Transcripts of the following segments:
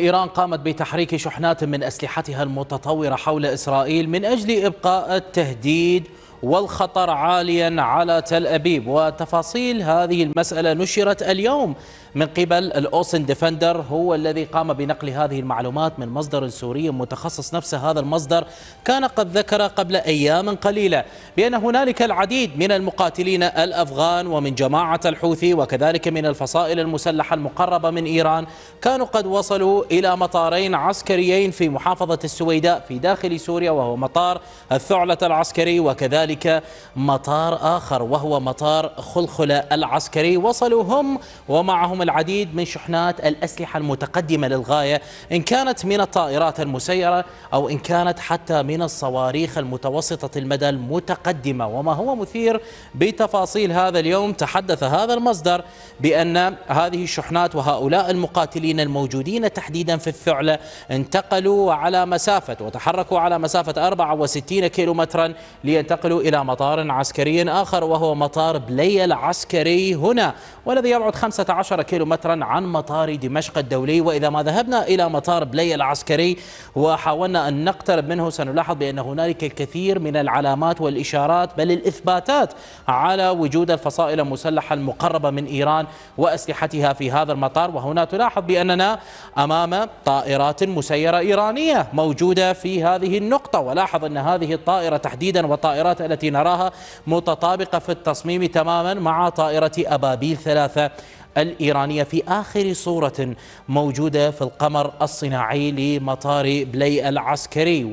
إيران قامت بتحريك شحنات من أسلحتها المتطورة حول إسرائيل من أجل إبقاء التهديد والخطر عاليا على تل أبيب. وتفاصيل هذه المسألة نشرت اليوم من قبل ال OSINT Defender هو الذي قام بنقل هذه المعلومات من مصدر سوري متخصص نفس هذا المصدر كان قد ذكر قبل أيام قليلة بأن هنالك العديد من المقاتلين الأفغان ومن جماعة الحوثي وكذلك من الفصائل المسلحة المقربة من إيران كانوا قد وصلوا إلى مطارين عسكريين في محافظة السويداء في داخل سوريا وهو مطار الثعلة العسكري وكذلك مطار آخر وهو مطار خلخلة العسكري. وصلوا هم ومعهم العديد من شحنات الأسلحة المتقدمة للغاية إن كانت من الطائرات المسيرة أو إن كانت حتى من الصواريخ المتوسطة المدى المتقدمة. وما هو مثير بتفاصيل هذا اليوم تحدث هذا المصدر بأن هذه الشحنات وهؤلاء المقاتلين الموجودين تحديدا في الثعلة انتقلوا على مسافة وتحركوا على مسافة 64 كيلومترا لينتقلوا إلى مطار عسكري آخر وهو مطار بلي العسكري هنا والذي يبعد 15 كيلومترا عن مطار دمشق الدولي. وإذا ما ذهبنا إلى مطار بلي العسكري وحاولنا أن نقترب منه سنلاحظ بأن هنالك الكثير من العلامات والإشارات بل الإثباتات على وجود الفصائل المسلحة المقربة من إيران وأسلحتها في هذا المطار. وهنا تلاحظ بأننا أمام طائرات مسيرة إيرانية موجودة في هذه النقطة. ولاحظ أن هذه الطائرة تحديدا والطائرات التي نراها متطابقة في التصميم تماما مع طائرة أبابيل ثلاثة. الإيرانية في آخر صورة موجودة في القمر الصناعي لمطار بلي العسكري.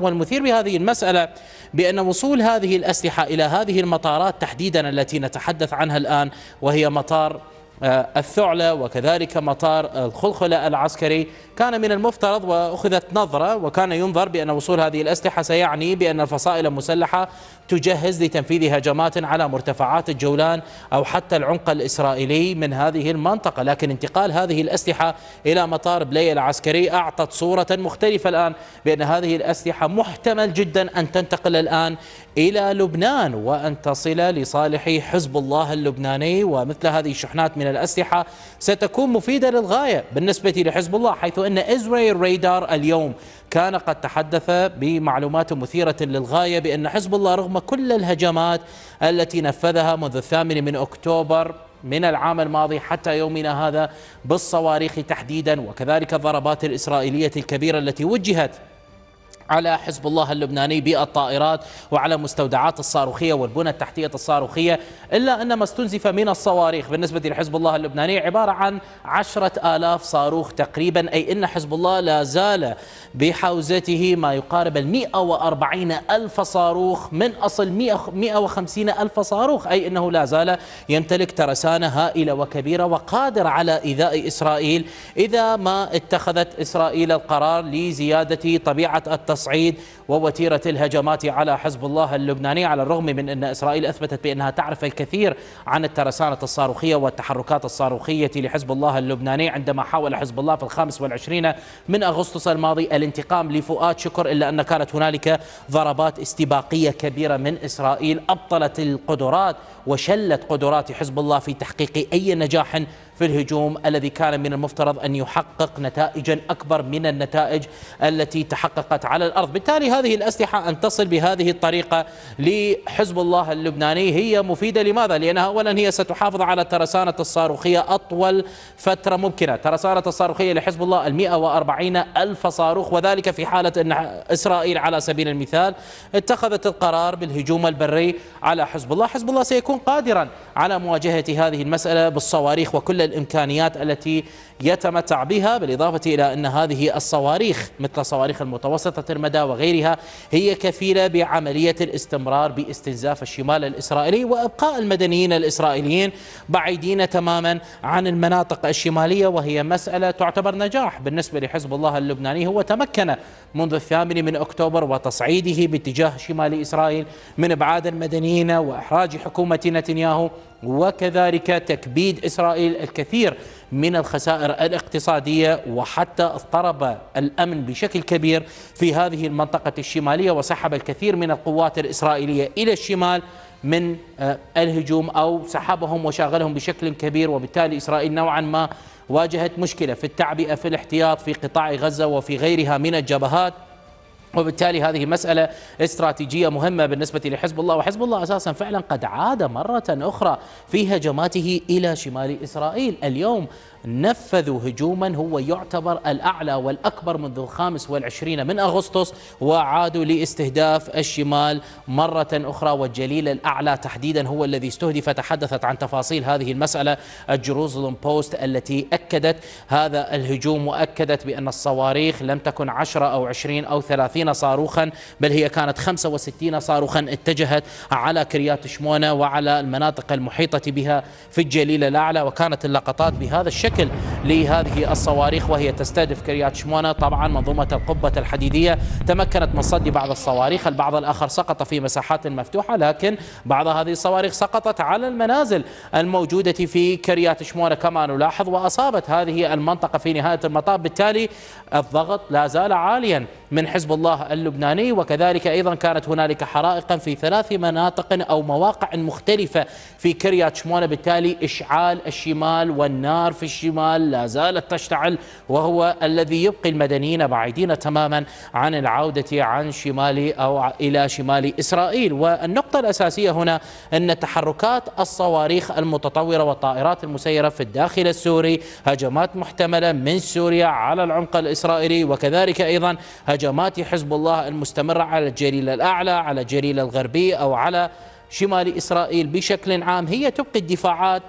والمثير بهذه المسألة بأن وصول هذه الأسلحة إلى هذه المطارات تحديدا التي نتحدث عنها الآن وهي مطار الثعلة وكذلك مطار الخلخلة العسكري. كان من المفترض وأخذت نظرة وكان ينظر بأن وصول هذه الأسلحة سيعني بأن الفصائل المسلحة تجهز لتنفيذ هجمات على مرتفعات الجولان أو حتى العمق الإسرائيلي من هذه المنطقة. لكن انتقال هذه الأسلحة إلى مطار بلي العسكري أعطت صورة مختلفة الآن بأن هذه الأسلحة محتمل جدا أن تنتقل الآن إلى لبنان وأن تصل لصالح حزب الله اللبناني. ومثل هذه الشحنات من الأسلحة ستكون مفيدة للغاية بالنسبة لحزب الله حيث أن إزرائيل ريدار اليوم كان قد تحدث بمعلومات مثيرة للغاية بأن حزب الله رغم كل الهجمات التي نفذها منذ الثامن من أكتوبر من العام الماضي حتى يومنا هذا بالصواريخ تحديدا وكذلك الضربات الإسرائيلية الكبيرة التي وجهت على حزب الله اللبناني بالطائرات وعلى مستودعات الصاروخية والبنى التحتية الصاروخية إلا أن ما استنزف من الصواريخ بالنسبة لحزب الله اللبناني عبارة عن عشرة آلاف صاروخ تقريبا أي أن حزب الله لا زال بحوزته ما يقارب المئة وأربعين ألف صاروخ من أصل مئة وخمسين ألف صاروخ أي أنه لا زال يمتلك ترسانة هائلة وكبيرة وقادر على إيذاء إسرائيل إذا ما اتخذت إسرائيل القرار لزيادة طبيعة التصريح التصعيد ووتيرة الهجمات على حزب الله اللبناني على الرغم من أن إسرائيل أثبتت بأنها تعرف الكثير عن الترسانة الصاروخية والتحركات الصاروخية لحزب الله اللبناني. عندما حاول حزب الله في الخامس والعشرين من أغسطس الماضي الانتقام لفؤاد شكر إلا أن كانت هنالك ضربات استباقية كبيرة من إسرائيل أبطلت القدرات وشلت قدرات حزب الله في تحقيق أي نجاح في الهجوم الذي كان من المفترض أن يحقق نتائجا أكبر من النتائج التي تحققت على الأرض. بالتالي هذه الأسلحة أن تصل بهذه الطريقة لحزب الله اللبناني هي مفيدة. لماذا؟ لأنها أولا هي ستحافظ على الترسانة الصاروخية أطول فترة ممكنة. ترسانة الصاروخية لحزب الله المئة وأربعين ألف صاروخ وذلك في حالة أن إسرائيل على سبيل المثال اتخذت القرار بالهجوم البري على حزب الله. حزب الله سيكون قادرا على مواجهة هذه المسألة بالصواريخ وكل الإمكانيات التي يتمتع بها بالإضافة إلى أن هذه الصواريخ مثل صواريخ المتوسطة المدى وغيرها هي كفيلة بعملية الاستمرار باستنزاف الشمال الإسرائيلي وإبقاء المدنيين الإسرائيليين بعيدين تماما عن المناطق الشمالية وهي مسألة تعتبر نجاح بالنسبة لحزب الله اللبناني. هو تمكن منذ الثامن من أكتوبر وتصعيده باتجاه شمال إسرائيل من إبعاد المدنيين وإحراج حكومة نتنياهو وكذلك تكبيد إسرائيل الكثير من الخسائر الاقتصادية وحتى اضطرب الأمن بشكل كبير في هذه المنطقة الشمالية وسحب الكثير من القوات الإسرائيلية إلى الشمال من آه، الهجوم أو سحبهم وشاغلهم بشكل كبير وبالتالي إسرائيل نوعا ما واجهت مشكلة في التعبئة في الاحتياط في قطاع غزة وفي غيرها من الجبهات. وبالتالي هذه مسألة استراتيجية مهمة بالنسبة لحزب الله وحزب الله أساسا فعلا قد عاد مرة أخرى في هجماته إلى شمال إسرائيل. اليوم نفذوا هجوما هو يعتبر الأعلى والأكبر منذ الخامس والعشرين من أغسطس وعادوا لاستهداف الشمال مرة أخرى والجليل الأعلى تحديدا هو الذي استهدف تحدثت عن تفاصيل هذه المسألة الجروزلم بوست التي أكدت هذا الهجوم وأكدت بأن الصواريخ لم تكن عشرة أو عشرين أو ثلاثين صاروخا بل هي كانت خمسة وستين صاروخا اتجهت على كريات شمونة وعلى المناطق المحيطة بها في الجليل الأعلى وكانت اللقطات بهذا الشكل شكل لهذه الصواريخ وهي تستهدف كريات شمونة طبعا منظومة القبة الحديدية تمكنت من صد بعض الصواريخ. البعض الآخر سقط في مساحات مفتوحة لكن بعض هذه الصواريخ سقطت على المنازل الموجودة في كريات شمونة كما نلاحظ. وأصابت هذه المنطقة في نهاية المطاف. بالتالي الضغط لا زال عاليا من حزب الله اللبناني. وكذلك أيضا كانت هنالك حرائق في ثلاث مناطق أو مواقع مختلفة في كريات شمونة بالتالي إشعال الشمال والنار في الشمال لا زالت تشتعل وهو الذي يبقي المدنيين بعيدين تماما عن العودة عن شمال أو إلى شمال إسرائيل. والنقطة الأساسية هنا أن تحركات الصواريخ المتطورة والطائرات المسيرة في الداخل السوري هجمات محتملة من سوريا على العمق الإسرائيلي وكذلك أيضا هجمات حزب الله المستمرة على الجليل الأعلى على الجليل الغربي أو على شمال إسرائيل بشكل عام. هي تبقي الدفاعات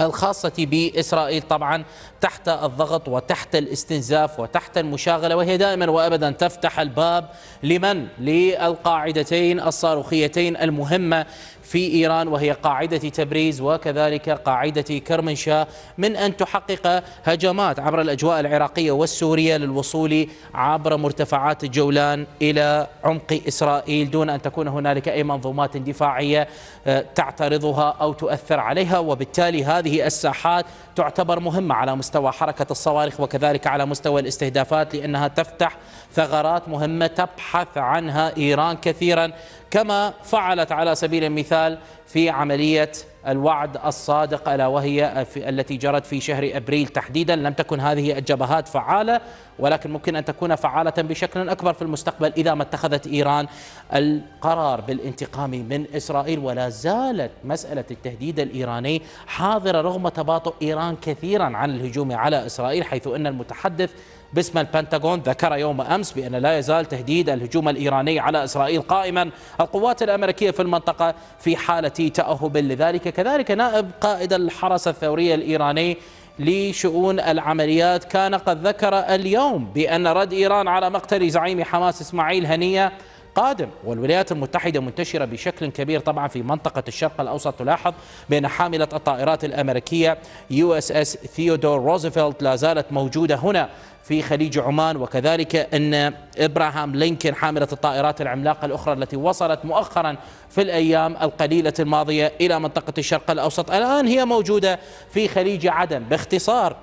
الخاصة بإسرائيل طبعا تحت الضغط وتحت الاستنزاف وتحت المشاغلة وهي دائما وأبدا تفتح الباب لمن؟ للقاعدتين الصاروخيتين المهمة في إيران وهي قاعدة تبريز وكذلك قاعدة كرمنشاه من أن تحقق هجمات عبر الأجواء العراقية والسورية للوصول عبر مرتفعات الجولان إلى عمق إسرائيل دون أن تكون هنالك أي منظومات دفاعية آه، تعترضها أو تؤثر عليها وبالتالي هذه الساحات تعتبر مهمة على مستوى حركة الصواريخ وكذلك على مستوى الاستهدافات لأنها تفتح ثغرات مهمة تبحث عنها إيران كثيرا. كما فعلت على سبيل المثال في عملية الوعد الصادق ألا وهي التي جرت في شهر أبريل تحديدا. لم تكن هذه الجبهات فعالة ولكن ممكن أن تكون فعالة بشكل أكبر في المستقبل إذا ما اتخذت إيران القرار بالانتقام من إسرائيل. ولا زالت مسألة التهديد الإيراني حاضرة رغم تباطؤ إيران كثيرا عن الهجوم على إسرائيل حيث أن المتحدث باسم البنتاغون ذكر يوم أمس بأن لا يزال تهديد الهجوم الإيراني على إسرائيل قائما. القوات الأمريكية في المنطقة في حالة تأهب لذلك كذلك نائب قائد الحرس الثوري الإيراني لشؤون العمليات كان قد ذكر اليوم بأن رد إيران على مقتل زعيم حماس إسماعيل هنية قادم والولايات المتحدة منتشرة بشكل كبير طبعا في منطقة الشرق الأوسط تلاحظ بأن حاملة الطائرات الأمريكية USS ثيودور روزفلت لا زالت موجودة هنا في خليج عمان وكذلك أن إبراهام لينكن حاملة الطائرات العملاقة الأخرى التي وصلت مؤخرا في الأيام القليلة الماضية إلى منطقة الشرق الأوسط. الآن هي موجودة في خليج عدن باختصار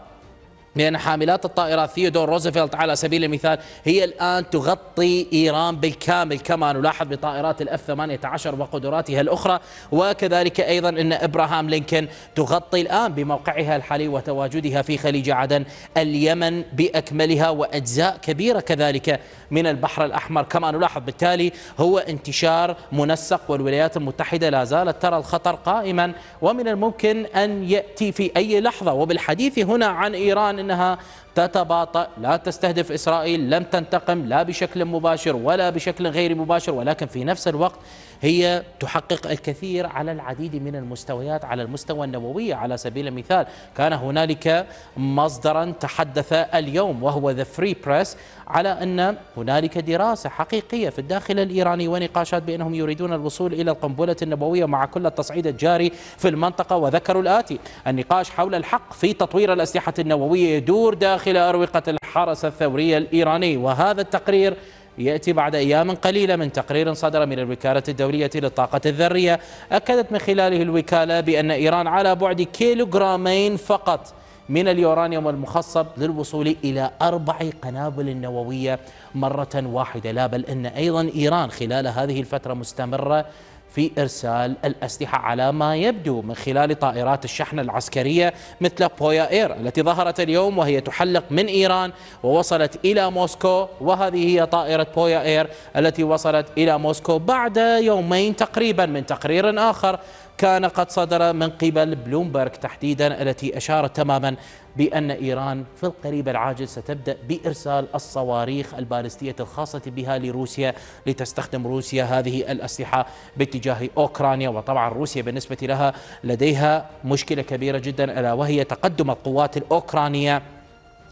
لأن حاملات الطائرات ثيودور روزفلت على سبيل المثال هي الآن تغطي إيران بالكامل كما نلاحظ بطائرات ال F 18 وقدراتها الأخرى. وكذلك أيضا أن إبراهام لينكن تغطي الآن بموقعها الحالي وتواجدها في خليج عدن اليمن بأكملها وأجزاء كبيرة كذلك من البحر الأحمر. كما نلاحظ بالتالي هو انتشار منسق والولايات المتحدة لا زالت ترى الخطر قائما ومن الممكن أن يأتي في أي لحظة. وبالحديث هنا عن إيران أنها تتباطأ لا تستهدف إسرائيل لم تنتقم لا بشكل مباشر ولا بشكل غير مباشر ولكن في نفس الوقت هي تحقق الكثير على العديد من المستويات على المستوى النووي على سبيل المثال كان هنالك مصدرا تحدث اليوم وهو The Free Press على أن هنالك دراسة حقيقية في الداخل الإيراني ونقاشات بأنهم يريدون الوصول إلى القنبلة النووية مع كل التصعيد الجاري في المنطقة وذكروا الآتي النقاش حول الحق في تطوير الأسلحة النووية يدور داخل أروقة الحرس الثوري الإيراني وهذا التقرير يأتي بعد أيام قليلة من تقرير صدر من الوكالة الدولية للطاقة الذرية. أكدت من خلاله الوكالة بأن إيران على بعد كيلوغرامين فقط من اليورانيوم المخصب للوصول إلى أربع قنابل نووية مرة واحدة. لا بل أن أيضا إيران خلال هذه الفترة مستمرة في إرسال الأسلحة على ما يبدو من خلال طائرات الشحن العسكرية مثل بويا إير التي ظهرت اليوم وهي تحلق من إيران ووصلت إلى موسكو. وهذه هي طائرة بويا إير التي وصلت إلى موسكو بعد يومين تقريبا من تقرير آخر. كان قد صدر من قبل بلومبرغ تحديدا التي أشارت تماما بأن إيران في القريب العاجل ستبدأ بإرسال الصواريخ البالستية الخاصة بها لروسيا لتستخدم روسيا هذه الأسلحة باتجاه أوكرانيا. وطبعا روسيا بالنسبة لها لديها مشكلة كبيرة جدا ألا وهي تقدم القوات الأوكرانية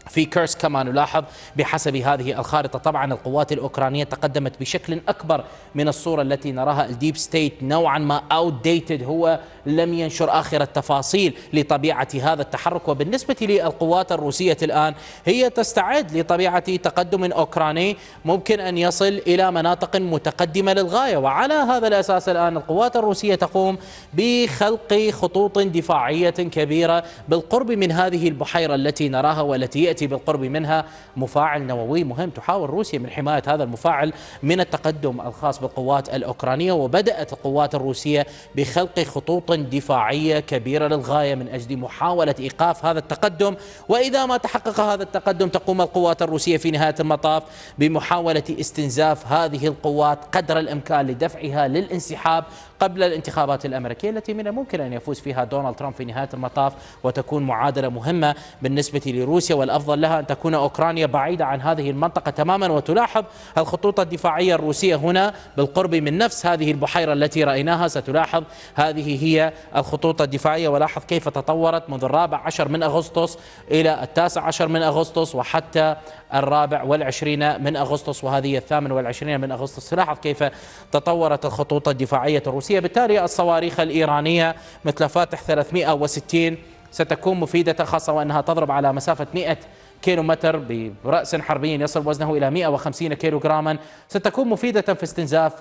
في كيرسك كما نلاحظ بحسب هذه الخارطة. طبعا القوات الأوكرانية تقدمت بشكل أكبر من الصورة التي نراها. ال Deep State نوعا ما outdated هو لم ينشر آخر التفاصيل لطبيعة هذا التحرك. وبالنسبة للقوات الروسية الآن هي تستعد لطبيعة تقدم أوكراني ممكن أن يصل إلى مناطق متقدمة للغاية. وعلى هذا الأساس الآن القوات الروسية تقوم بخلق خطوط دفاعية كبيرة بالقرب من هذه البحيرة التي نراها والتي يأتي بالقرب منها مفاعل نووي مهم تحاول روسيا من حماية هذا المفاعل من التقدم الخاص بالقوات الأوكرانية وبدأت القوات الروسية بخلق خطوط دفاعية كبيرة للغاية من أجل محاولة إيقاف هذا التقدم. وإذا ما تحقق هذا التقدم تقوم القوات الروسية في نهاية المطاف بمحاولة استنزاف هذه القوات قدر الإمكان لدفعها للانسحاب قبل الانتخابات الأمريكية التي من الممكن أن يفوز فيها دونالد ترامب في نهاية المطاف وتكون معادلة مهمة بالنسبة لروسيا والأفضل لها أن تكون أوكرانيا بعيدة عن هذه المنطقة تماما وتلاحظ الخطوط الدفاعية الروسية هنا بالقرب من نفس هذه البحيرة التي رأيناها. ستلاحظ هذه هي الخطوط الدفاعية. ولاحظ كيف تطورت منذ الرابع عشر من أغسطس إلى التاسع عشر من أغسطس وحتى الرابع والعشرين من أغسطس وهذه الثامن والعشرين من أغسطس. تلاحظ كيف تطورت الخطوط الدفاعية الروسية. بالتالي الصواريخ الإيرانية مثل فاتح 360 ستكون مفيدة خاصة وأنها تضرب على مسافة 100 كيلو متر برأس حربي يصل وزنه إلى 150 كيلو جراما ستكون مفيدة في استنزاف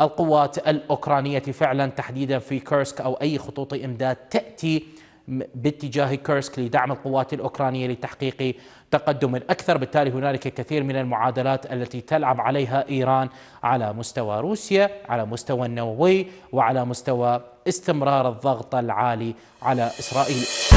القوات الأوكرانية فعلا تحديدا في كيرسك أو أي خطوط إمداد تأتي باتجاه كيرسك لدعم القوات الأوكرانية لتحقيق تقدم أكثر بالتالي هنالك كثير من المعادلات التي تلعب عليها إيران على مستوى روسيا على مستوى النووي وعلى مستوى استمرار الضغط العالي على إسرائيل.